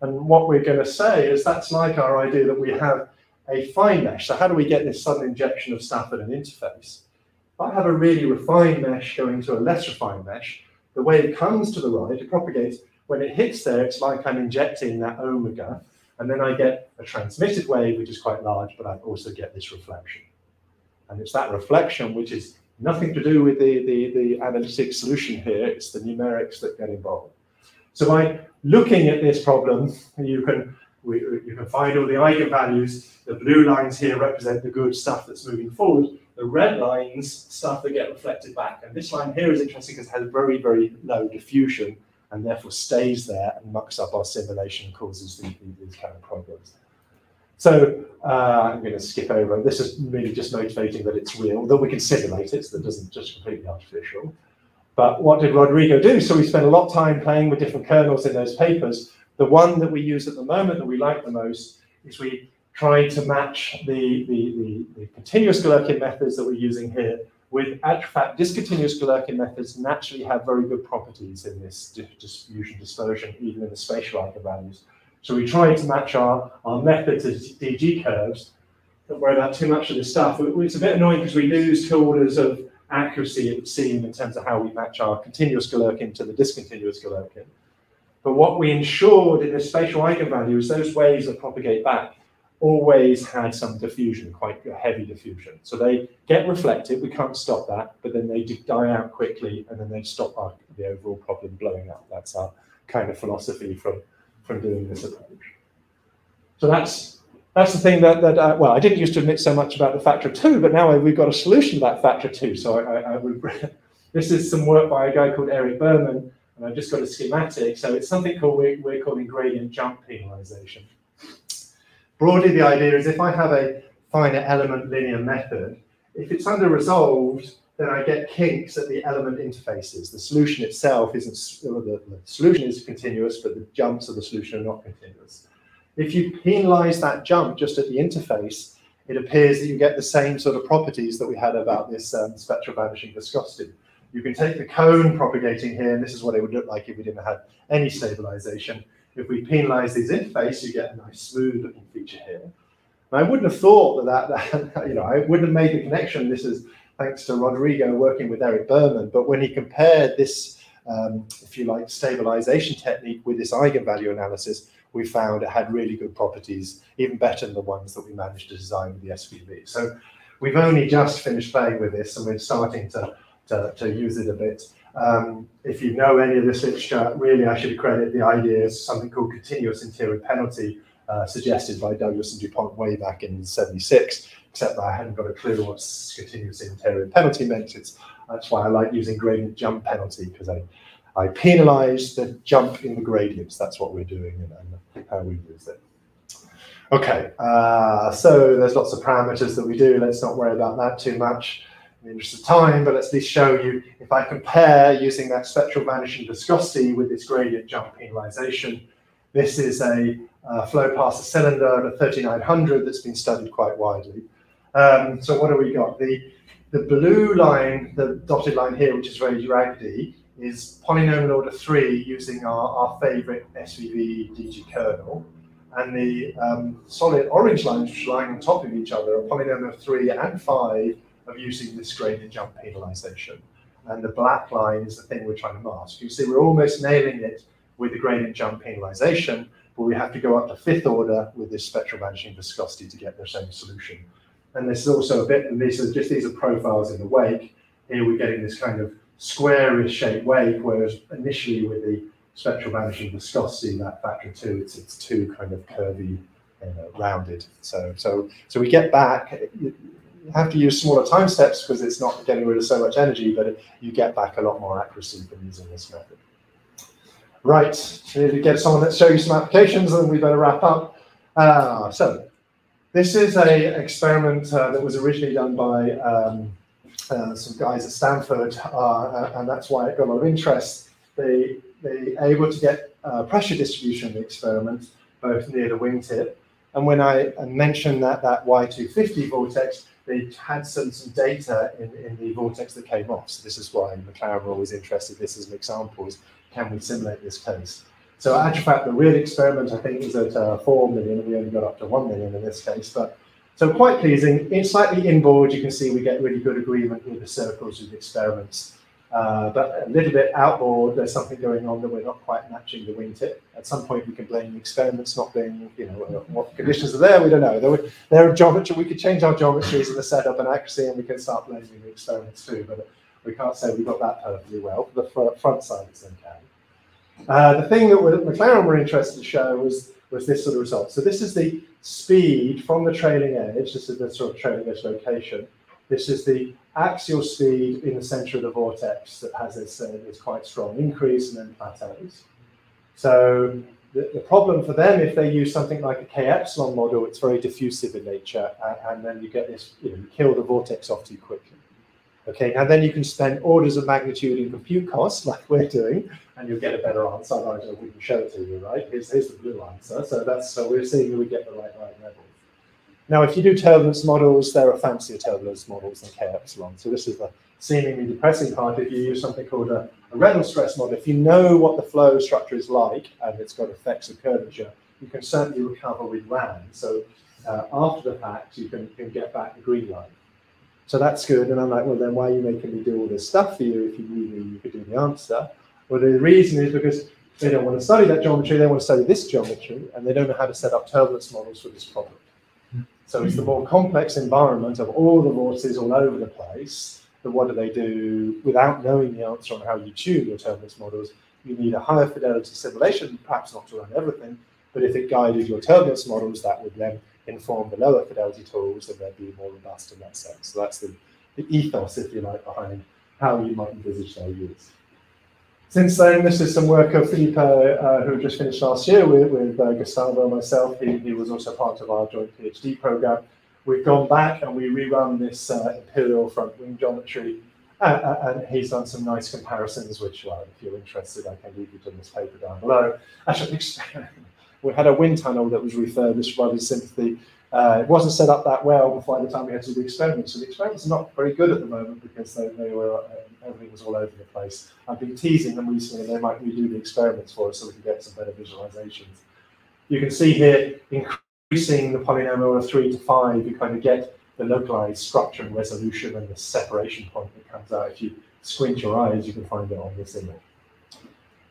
And what we're going to say is that's like our idea that we have a fine mesh. So how do we get this sudden injection of stuff at an interface? If I have a really refined mesh going to a less refined mesh, the it comes to the right, it propagates. When it hits there, it's like I'm injecting that omega, and then I get a transmitted wave, which is quite large, but I also get this reflection. And it's that reflection which is nothing to do with the, the, the analytic solution here, it's the numerics that get involved. So by looking at this problem, you can we, you can find all the eigenvalues. The blue lines here represent the good stuff that's moving forward. The red lines, stuff that get reflected back. And this line here is interesting because it has very, very low diffusion and therefore stays there and mucks up our simulation and causes these, these kind of problems. So uh, I'm going to skip over. This is really just motivating that it's real, that we can simulate it, so that doesn't just completely artificial. But what did Rodrigo do? So we spent a lot of time playing with different kernels in those papers. The one that we use at the moment that we like the most is we tried to match the, the, the, the continuous Galerkin methods that we're using here with, fact, discontinuous Galerkin methods naturally have very good properties in this diffusion dispersion, even in the spatial eigenvalues. So we tried to match our, our method to DG curves. Don't worry about too much of this stuff. It's a bit annoying because we lose two orders of accuracy, it would seem, in terms of how we match our continuous Galerkin to the discontinuous Galerkin. But what we ensured in the spatial eigenvalues, those waves that propagate back always had some diffusion, quite heavy diffusion. So they get reflected, we can't stop that, but then they die out quickly and then they stop our, the overall problem blowing up. That's our kind of philosophy from, from doing this approach. So that's that's the thing that, that uh, well, I didn't used to admit so much about the factor of two, but now we've got a solution to that factor two. So I, I, I this is some work by a guy called Erik Burman, and I've just got a schematic. So it's something called we're, we're calling gradient jump penalization. Broadly, the idea is if I have a finite element linear method, if it's under resolved, then I get kinks at the element interfaces. The solution itself isn't, the, the solution is continuous, but the jumps of the solution are not continuous. If you penalize that jump just at the interface, it appears that you get the same sort of properties that we had about this um, spectral vanishing viscosity. You can take the cone propagating here, and this is what it would look like if we didn't have any stabilization. If we penalize these interface, you get a nice smooth looking feature here. And I wouldn't have thought that, that, that, you know, I wouldn't have made the connection. This is thanks to Rodrigo working with Erik Burman. But when he compared this, um, if you like, stabilization technique with this eigenvalue analysis, we found it had really good properties, even better than the ones that we managed to design with the SVV. So we've only just finished playing with this and we're starting to to, to use it a bit. Um, if you know any of this literature, really I should credit the idea something called continuous interior penalty, uh, suggested by Douglas and DuPont way back in 76, except that I hadn't got a clue what continuous interior penalty meant. It's, that's why I like using gradient jump penalty, because I, I penalize the jump in the gradients. That's what we're doing and, how we use it. Okay, uh, so there's lots of parameters that we do. Let's not worry about that too much in the interest of time, but let's at least show you if I compare using that spectral vanishing viscosity with this gradient jump penalization. This is a uh, flow past a cylinder at 3900 that's been studied quite widely. Um, so what have we got? The, the blue line, the dotted line here, which is very raggedy, is polynomial order three using our, our favorite SVV DG kernel and the um, solid orange lines which are lying on top of each other are polynomial 3 and 5 of using this gradient jump penalization. And the black line is the thing we're trying to mask. You see, we're almost nailing it with the gradient jump penalization, but we have to go up to fifth order with this spectral vanishing viscosity to get the same solution. And this is also a bit, and these are just these are profiles in the wake. Here we're getting this kind of squarish shaped wave, whereas initially with the spectral vanishing viscosity, that factor two, it's it's too kind of curvy and uh, rounded. So so so we get back. You have to use smaller time steps because it's not getting rid of so much energy, but you get back a lot more accuracy from using this method. Right, so to get someone that show you some applications, and we better wrap up. Uh, so this is a experiment uh, that was originally done by um, uh, some guys at Stanford, uh, and that's why it got a lot of interest. They they able to get uh, pressure distribution in the experiment, both near the wingtip. And when I mentioned that that Y250 vortex, they had some, some data in, in the vortex that came off. So this is why McLaren were always interested. This is an example, is can we simulate this case? So actual fact, the real experiment, I think, is at uh, 4 million, and we only got up to 1 million in this case. But so quite pleasing. In slightly inboard, you can see we get really good agreement with the circles of the experiments. Uh, but a little bit outboard, there's something going on that we're not quite matching the wingtip. At some point, we can blame the experiments not being, you know, what conditions are there. We don't know. There, there are geometry. We could change our geometries and the setup and accuracy, and we can start blaming the experiments too. But we can't say we got that perfectly well. The front side, it's okay. Uh, the thing that McLaren were interested to show was was this sort of result. So this is the speed from the trailing edge. This is the sort of trailing edge location this is the axial speed in the center of the vortex that has this, uh, this quite strong increase and then plateaus. So the, the, problem for them, if they use something like a K epsilon model, it's very diffusive in nature, and, and then you get this, you know, you kill the vortex off too quickly. Okay, and then you can spend orders of magnitude in compute costs, like we're doing, and you'll get a better answer. Otherwise, we can show it to you, right? Here's, here's the blue answer. So that's so we're seeing that we get the right right level. Now, if you do turbulence models, there are fancier turbulence models than K epsilon. So this is the seemingly depressing part. If you use something called a, a Reynolds stress model, if you know what the flow structure is like and it's got effects of curvature, you can certainly recover with RAN. So uh, after the fact, you can, can get back the green line. So that's good. And I'm like, well, then why are you making me do all this stuff for you if you knew you could do the answer? Well, the reason is because they don't want to study that geometry, they want to study this geometry, and they don't know how to set up turbulence models for this problem. So it's the more complex environment of all the vortices all over the place. But what do they do without knowing the answer on how you tune your turbulence models? You need a higher fidelity simulation, perhaps not to run everything, but if it guided your turbulence models, that would then inform the lower fidelity tools and they'd be more robust in that sense. So that's the, the ethos, if you like, behind how you might envisage their use. Since then, this is some work of Felipe, uh, who just finished last year with, with uh, Gustavo and myself. He, he, was also part of our joint PhD program. We've gone back and we rerun this uh, imperial front wing geometry. Uh, uh, and he's done some nice comparisons, which, well, if you're interested, I can leave you to this paper down below. Actually, we had a wind tunnel that was refurbished by the sympathy uh, it wasn't set up that well by the time we had to do the experiments. So the experiments are not very good at the moment because they, they were uh, everything was all over the place. I've been teasing them recently, they might redo the experiments for us so we can get some better visualizations. You can see here, increasing the polynomial of three to five, you kind of get the localized structure and resolution and the separation point that comes out. If you squint your eyes, you can find it on this image.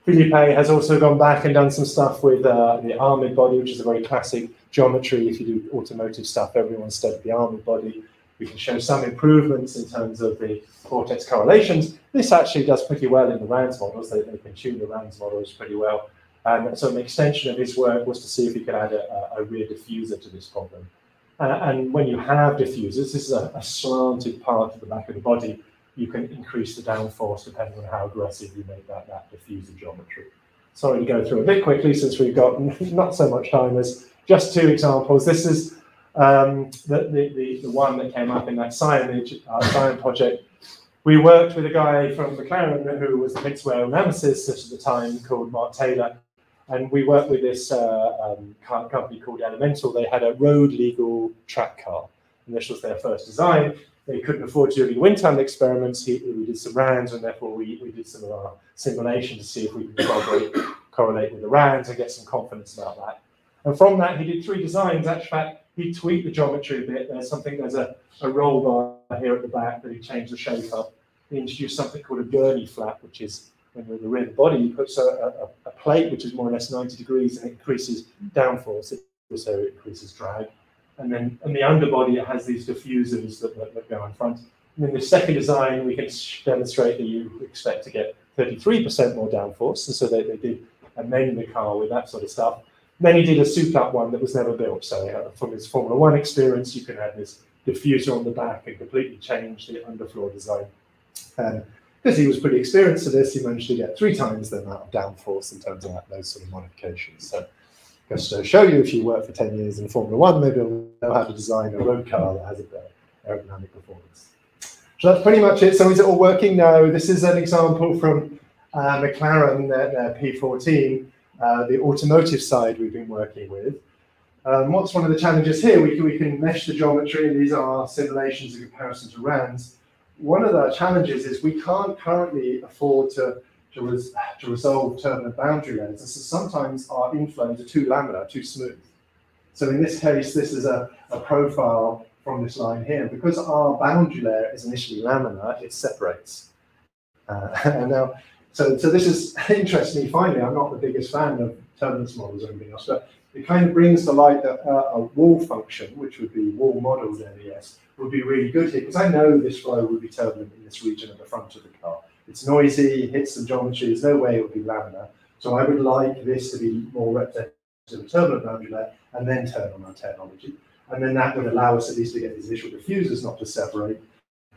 Felipe has also gone back and done some stuff with uh, the Ahmed body, which is a very classic geometry. If you do automotive stuff, everyone studied the Ahmed body. we can show some improvements in terms of the vortex correlations. This actually does pretty well in the RANS models. They, they can tune the RANS models pretty well. And so an extension of his work was to see if he could add a, a rear diffuser to this problem. Uh, and when you have diffusers, this is a, a, slanted part of the back of the body, you can increase the downforce depending on how aggressive you make that, that diffuser geometry. Sorry to go through a bit quickly since we've got not so much time as just two examples. This is um, the, the, the, one that came up in that our Scion project. We worked with a guy from McLaren who was the mixed whale nemesis at the time called Mark Taylor. And we worked with this uh, um, company called Elemental. They had a road legal track car. And this was their first design. They couldn't afford to do any wind tunnel experiments. He, we did some RANs, and therefore we, we did some of our simulation to see if we could correlate, correlate with the RANs and get some confidence about that. And from that, he did three designs. Actually, he tweaked the geometry a bit. There's something, there's a, a roll bar here at the back that he changed the shape of. He introduced something called a gurney flap, which is when you're in the rear of the body, he puts a, a, a, plate which is more or less 90 degrees and it increases downforce, it also increases drag. And then in the underbody, it has these diffusers that, that, that go in front. And in the second design, we can demonstrate that you expect to get 33% more downforce. And so they, they did amend the car with that sort of stuff. Then he did a Suplat one that was never built. So uh, from his Formula One experience, you can have this diffuser on the back and completely change the underfloor design. And because he was pretty experienced at this, he managed to get three times the amount of downforce in terms of those sort of modifications. So to show you, if you work for 10 years in Formula One, maybe you'll know how to design a road car that has a better aerodynamic performance. So that's pretty much it. So is it all working? No, this is an example from uh, McLaren, their, their P14, uh, the automotive side we've been working with. Um, what's one of the challenges here? We can, we can mesh the geometry, and these are simulations in comparison to RANs one of the challenges is we can't currently afford to, to, res, to resolve turbulent boundary layers. So sometimes our inflows are too laminar, too smooth. So in this case, this is a, a profile from this line here. Because our boundary layer is initially laminar, it separates. Uh, and now, so, so this is interesting. Finally, I'm not the biggest fan of turbulence models or anything else, but it kind of brings to light that uh, a wall function, which would be wall modeled LES, would be really good here because I know this flow would be turbulent in this region at the front of the car. It's noisy, hits the geometry, there's no way it would be laminar. So I would like this to be more representative of turbulent boundary layer and then turn on our technology. And then that would allow us at least to get these initial diffusers not to separate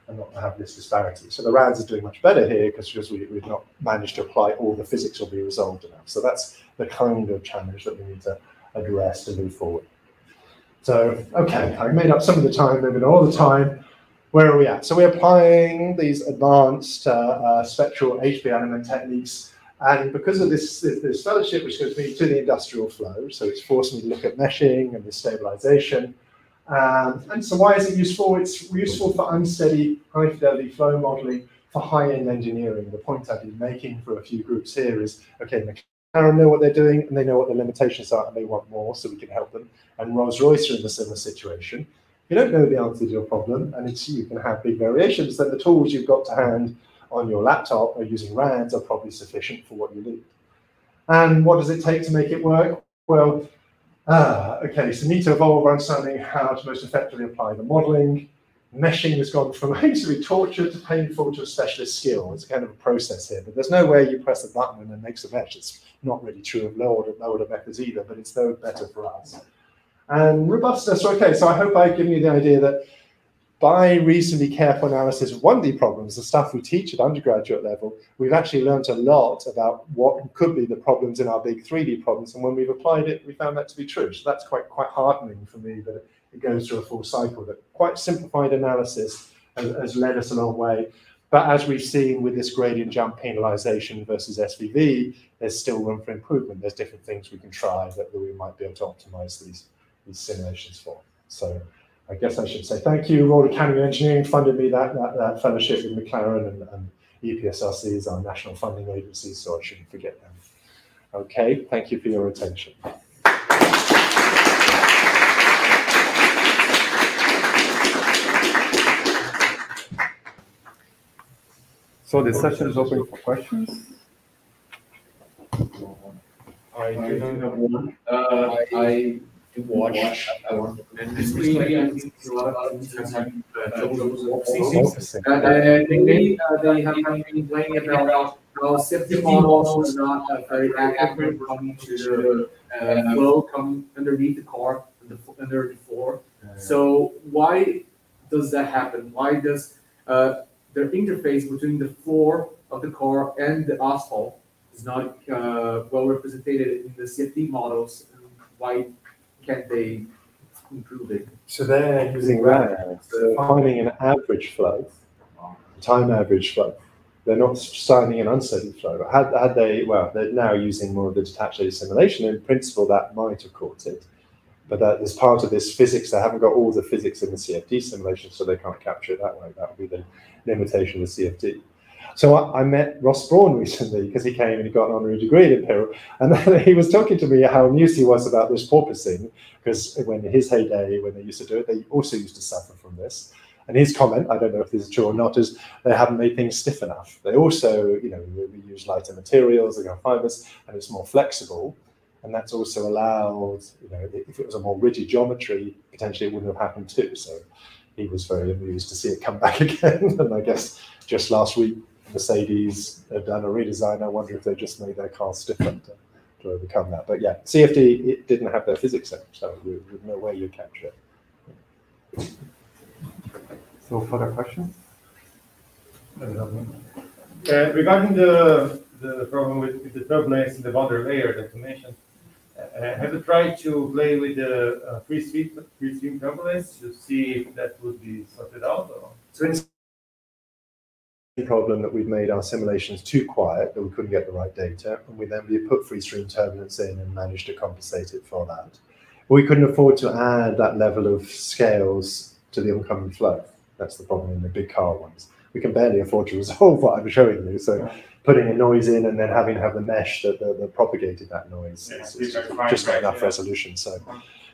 and not to have this disparity. So the RANs is doing much better here because we, we've not managed to apply all the physics will be resolved enough. So that's the kind of challenge that we need to address to move forward. So, okay, I made up some of the time, maybe not all the time. Where are we at? So we're applying these advanced uh, uh, spectral HP element techniques. And because of this, this fellowship, which goes to the industrial flow, so it's forced me to look at meshing and the stabilization. Um, and so why is it useful? It's useful for unsteady high fidelity flow modeling for high-end engineering. The point I've been making for a few groups here is, okay, McLaren know what they're doing and they know what the limitations are and they want more, so we can help them. And Rolls Royce are in a similar situation. You don't know the answer to your problem and you can have big variations, then the tools you've got to hand on your laptop or using RANs are probably sufficient for what you need. And what does it take to make it work? Well, uh, okay, so need to evolve understanding how to most effectively apply the modeling, meshing has gone from basically torture to painful to a specialist skill. It's kind of a process here, but there's no way you press a button and it makes a mesh. It's not really true of low order, low order methods either, but it's no better for us. And robustness, okay, so I hope I've given you the idea that by reasonably careful analysis of 1D problems, the stuff we teach at undergraduate level, we've actually learned a lot about what could be the problems in our big 3D problems. And when we've applied it, we found that to be true. So that's quite, quite heartening for me that it goes through a full cycle, that quite simplified analysis has, has led us a long way. But as we've seen with this gradient jump penalization versus SVV, there's still room for improvement. There's different things we can try that we might be able to optimize these, these simulations for. So I guess I should say thank you. Royal Academy of Engineering funded me that, that, that fellowship with McLaren and, and EPSRC is our national funding agency, so I shouldn't forget them. Okay, thank you for your attention. So the session is open for questions. I do have one. Uh, I to watch. Uh, and basically, I think a lot of things have uh, trouble uh, and they, uh, they have been complaining about how CFD models are not uh, very accurate coming to the uh, flow coming underneath the car, the, under the floor. So why does that happen? Why does uh, the interface between the floor of the car and the asphalt is not uh, well represented in the CFD models? Why can't they improve it? So they're using that, they're finding an average flow, time average flow. They're not finding an unsteady flow. Had, had they, well, they're now using more of the detached eddy simulation. In principle, that might have caught it. But that as part of this physics, they haven't got all the physics in the CFD simulation, so they can't capture it that way. That would be the limitation of the CFD. So I, I met Ross Brawn recently because he came and he got an honorary degree at Imperial, and he was talking to me how amused he was about this porpoising because when his heyday, when they used to do it, they also used to suffer from this. And his comment, I don't know if this is true or not, is they haven't made things stiff enough. They also, you know, we use lighter materials, they got fibers, and it's more flexible. And that's also allowed, you know, if it was a more rigid geometry, potentially it wouldn't have happened too. So he was very amused to see it come back again. and I guess just last week, Mercedes have done a redesign. I wonder if they just made their car stiffer to, to overcome that. But yeah, CFD, it didn't have their physics in, so there's no way you capture it. So further questions? Uh, regarding the the problem with, with the turbulence in the boundary layer that you mentioned, uh, have you tried to play with the uh, free stream free stream turbulence to see if that would be sorted out? Or? So it's the problem that we've made our simulations too quiet that we couldn't get the right data, and we then we put free stream turbulence in and managed to compensate it for that. We couldn't afford to add that level of scales to the oncoming flow. That's the problem in the big car ones. We can barely afford to resolve what I'm showing you. So putting a noise in and then having to have the mesh that, that, that propagated that noise Yeah, is, is just not right, enough yeah. resolution. So,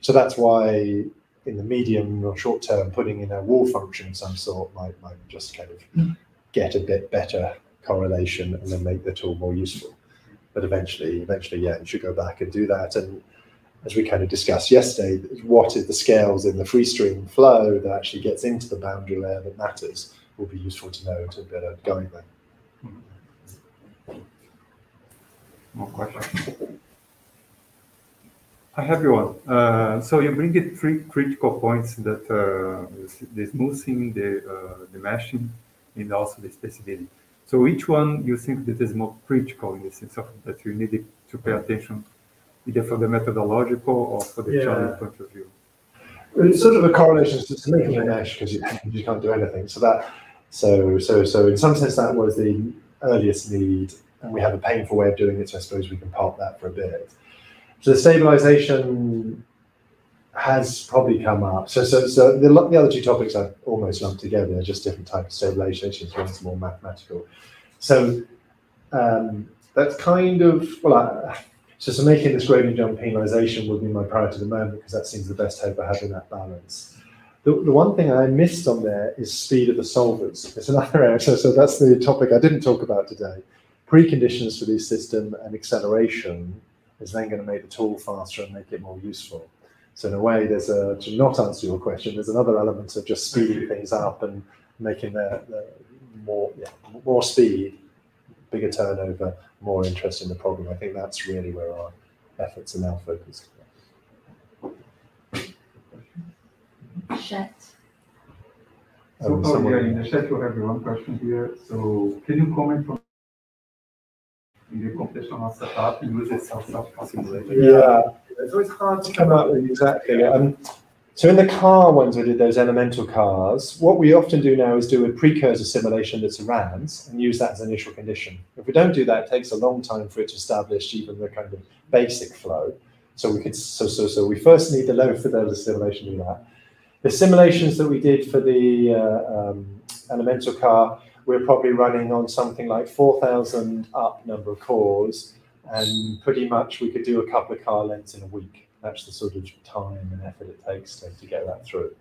so that's why in the medium or short term, putting in a wall function of some sort might, might just kind of get a bit better correlation and then make the tool more useful. But eventually, eventually, yeah, you should go back and do that. And as we kind of discussed yesterday, what is the scales in the free stream flow that actually gets into the boundary layer that matters will be useful to know to better guide them. More questions? I have one. Uh, so you bring it three critical points that uh, the smoothing, the uh, the meshing, and also the specificity. So which one you think that is more critical in the sense of that you need to pay attention, either for the methodological or for the Yeah. challenge point of view? It's sort of a correlation to, making a mesh because you, you can't do anything. So that, so so so in some sense that was the earliest need, and we have a painful way of doing it. So I suppose we can park that for a bit. So the stabilization has probably come up. So so so the, the other two topics I've almost lumped together. They're just different types of stabilization. One's more mathematical. So um, that's kind of well. I, so, so making this gradient jump penalization would be my priority at the moment because that seems the best hope of having that balance. The, the one thing I missed on there is speed of the solvers. It's another area. So, so that's the topic I didn't talk about today. Preconditions for the system and acceleration is then going to make the tool faster and make it more useful. So in a way, there's a to not answer your question. There's another element of just speeding things up and making the, the more yeah, more speed, bigger turnover, more interest in the problem. I think that's really where our efforts are now focused. Chat. So Um, oh, someone- yeah, in the chat you have one question here. So can you comment on in the computational setup uses self simulation? Yeah, it's always hard to come up with exactly. Um, so in the car ones, we did those elemental cars. What we often do now is do a precursor simulation that's a RANS and use that as an initial condition. If we don't do that, it takes a long time for it to establish even the kind of basic flow. So we could so so so we first need the low fidelity simulation to do that. The simulations that we did for the uh, um, elemental car, we're probably running on something like 4,000 up number of cores, and pretty much we could do a couple of car lengths in a week. That's the sort of time and effort it takes to, to get that through.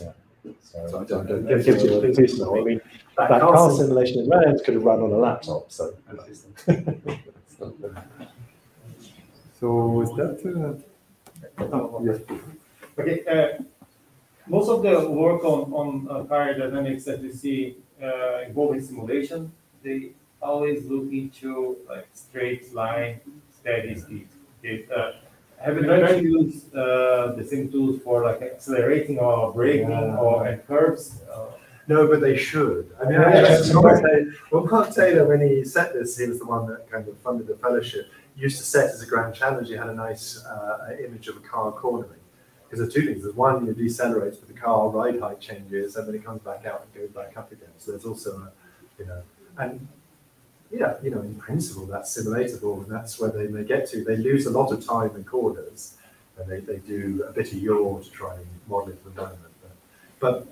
Yeah. So, So I I don't- don't, don't, it you a piece. I mean, that, car simulation in RANS could have run on a laptop. So, So with that, uh, Oh, yes. Okay, uh, most of the work on, on uh, car dynamics that you see uh, involving simulation, they always look into like straight line, steady state. Okay, uh, have you tried to use uh, the same tools for like accelerating or braking Yeah. or at curves? Uh, No, but they should. I mean, Yeah, actually, yeah. Well, Taylor, when he set this, he was the one that kind of funded the fellowship. Used to set as a grand challenge. He had a nice uh, image of a car cornering. Because there are two things. There's one, you decelerate with the car, ride height changes, and then it comes back out and goes back up again. So there's also a, you know, and yeah, you know, in principle, that's simulatable, and that's where they may get to. They lose a lot of time in corners, and they, they do a bit of yaw to try and model it the moment. But,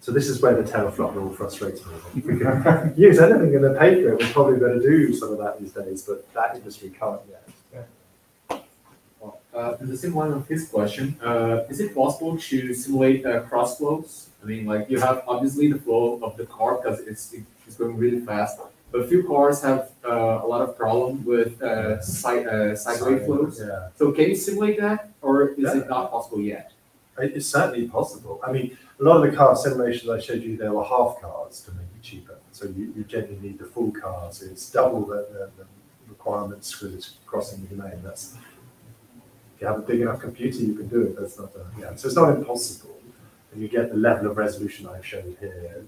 so this is where the tail teraflop rule frustrates me. If we can use anything in the paper, we're probably going to do some of that these days, but that industry can't yet. Uh, the same line of his question, uh, is it possible to simulate uh, cross flows? I mean, like you have obviously the flow of the car because it's it's going really fast, but a few cars have uh, a lot of problem with uh, side uh, sideway flows. Yeah. So can you simulate that, or is Yeah. it not possible yet? It's certainly possible. I mean, a lot of the car simulations I showed you, there were half cars to make it cheaper. So you, you generally need the full cars. It's double the, the, the requirements because it's crossing the domain. That's if you have a big enough computer, you can do it. That's not a, yeah. So it's not impossible, and you get the level of resolution I've shown here.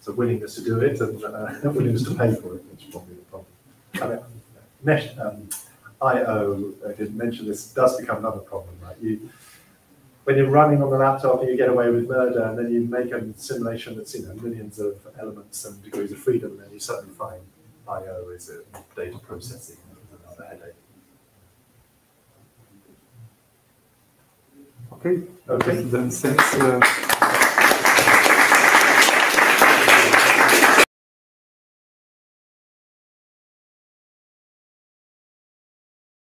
Um, so willingness to do it and uh, willingness to pay for it, which is probably the problem. I mean, mesh, um, I/O, I didn't mention this, does become another problem, right? You, when you're running on the laptop and you get away with murder, and then you make a simulation that's you know millions of elements and degrees of freedom, then you suddenly find I/O is a data processing another headache. Okay. Okay. Then thanks. Uh,